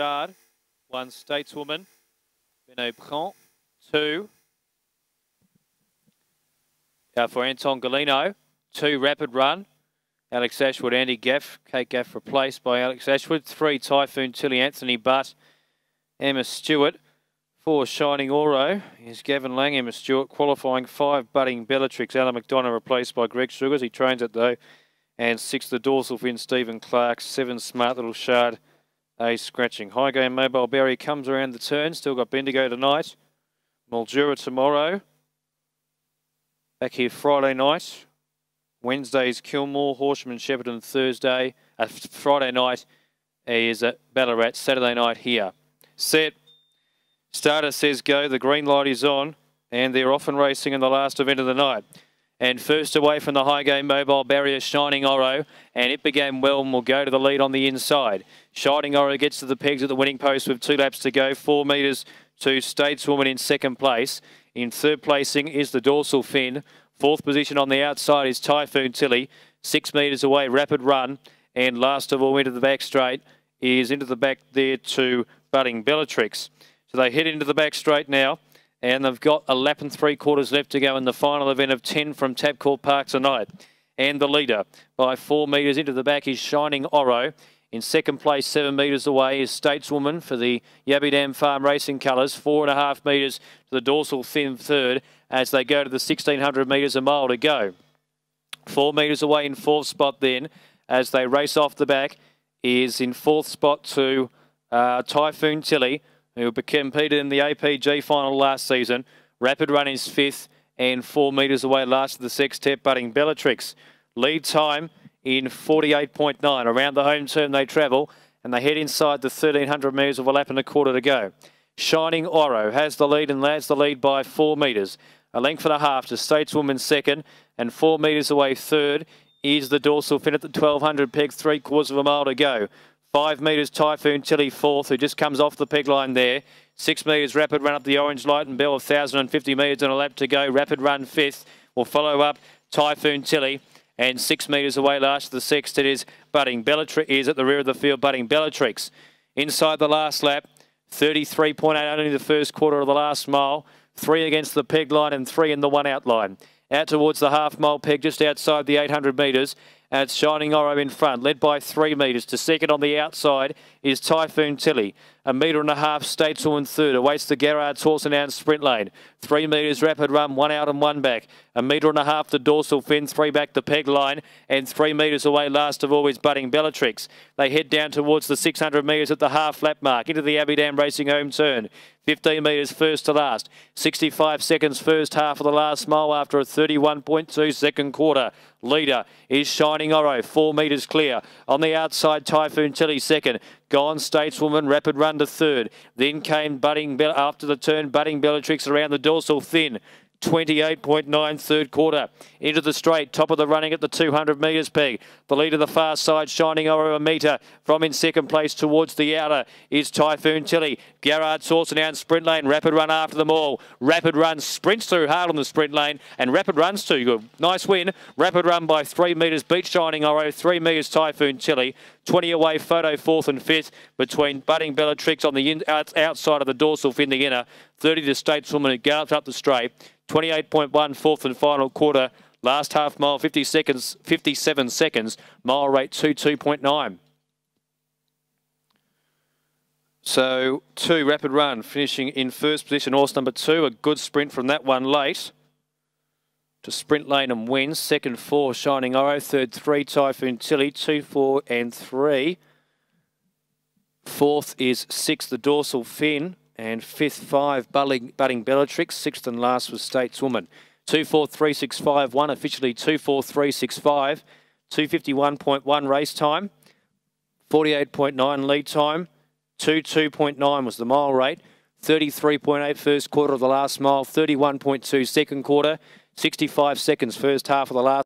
Shard. One Stateswoman. Beno Prant. Two. Uh, for Anton Golino. Two Rapid Run. Alex Ashwood, Andy Gath. Kate Gath replaced by Alex Ashwood. Three Typhoon Tilly, Anthony Butt. Emma Stewart. Four Shining Oro is Gavin Lang, Emma Stewart qualifying. Five Budding Bellatrix, Alan McDonough replaced by Greg Sugars. He trains it though. And six the dorsal fin Stephen Clark. Seven Smart Little Shard. A scratching. Hygain Mobile Berry comes around the turn. Still got Bendigo tonight. Mildura tomorrow. Back here Friday night. Wednesday's Kilmore, Horsham and Shepparton Thursday. Uh, Friday night is at Ballarat. Saturday night here. Set. Starter says go. The green light is on. And they're off and racing in the last event of the night. And first away from the Hygain mobile barrier, Shining Oro. And it began well and will go to the lead on the inside. Shining Oro gets to the pegs at the winning post with two laps to go. Four metres to Stateswoman in second place. In third placing is the dorsal fin. Fourth position on the outside is Typhoon Tilly. Six metres away, Rapid Run. And last of all, into the back straight is into the back there to Budding Bellatrix. So they head into the back straight now. And they've got a lap and three quarters left to go in the final event of 10 from Tabcorp Park tonight. And the leader by four metres into the back is Shining Oro. In second place, seven metres away, is Stateswoman for the Yabby Dam Farm Racing colours. Four and a half metres to the dorsal fin third as they go to the 1600 metres a mile to go. Four metres away in fourth spot then as they race off the back is in fourth spot to uh, Typhoon Tilly, who competed in the APG final last season. Rapid Run is fifth and four metres away last of the sextet Budding Bellatrix. Lead time in 48.9. Around the home turn they travel and they head inside the 1300 metres of a lap and a quarter to go. Shining Oro has the lead and lads the lead by four metres. A length and a half to Stateswoman second and four metres away third is the dorsal fin at the 1200 peg, three quarters of a mile to go. Five metres Typhoon Tilly fourth, who just comes off the peg line there. Six metres Rapid Run up the Orange Light and Bell, 1,050 metres and a lap to go. Rapid Run fifth. Will follow up Typhoon Tilly and six metres away last of the sextet is Budding Bellatrix is at the rear of the field Budding Bellatrix. Inside the last lap 33.8 only the first quarter of the last mile. Three against the peg line and three in the one out line. Out towards the half mile peg just outside the 800 metres and it's Shining Oro in front, led by three metres. To second on the outside is Typhoon Tilly. A metre and a half, Stateswoman third. Awaits the Garrard's horse and sprint lane. Three metres rapid run, one out and one back. A metre and a half the dorsal fin, three back the peg line, and three metres away last of all is Budding Bellatrix. They head down towards the 600 metres at the half lap mark into the Yabby Dam Racing home turn. 15 metres first to last. 65 seconds first half of the last mile after a 31.2 second quarter. Leader is Shining Oro, four metres clear. On the outside, Typhoon Tilly second. Gone Stateswoman, rapid run to third. Then came Budding after the turn, Budding Bellatrix around the dorsal fin. 28.9 third quarter. Into the straight, top of the running at the 200 metres peg. The lead of the far side, Shining over a metre. From in second place towards the outer is Typhoon Tilly. Garrard Sauce down sprint lane. Rapid run after them all. Rapid run sprints through hard on the sprint lane and Rapid runs too good. Nice win. Rapid run by three metres. Beach Shining Oro. Three metres Typhoon Tilly. 20 away, photo fourth and fifth between Budding Bellatrix on the in, out, outside of the dorsal fin, the inner. 30 to Stateswoman who galloped up the straight. 28.1 fourth and final quarter. Last half mile, 50 seconds, 57 seconds. Mile rate 22.9. So two rapid run finishing in first position. Horse number two, a good sprint from that one late to sprint lane and wins. Second four, Shining Oro. Third three, Typhoon Tilly. Two, four and three. Fourth is six, the dorsal fin. And fifth, five, Budding, Budding Bellatrix. Sixth and last was Stateswoman. Two, four, three, six, five, one. officially 24365. 251.1 race time. 48.9 lead time. 22.9 was the mile rate. 33.8 first quarter of the last mile. 31.2 second quarter. 65 seconds first half of the last.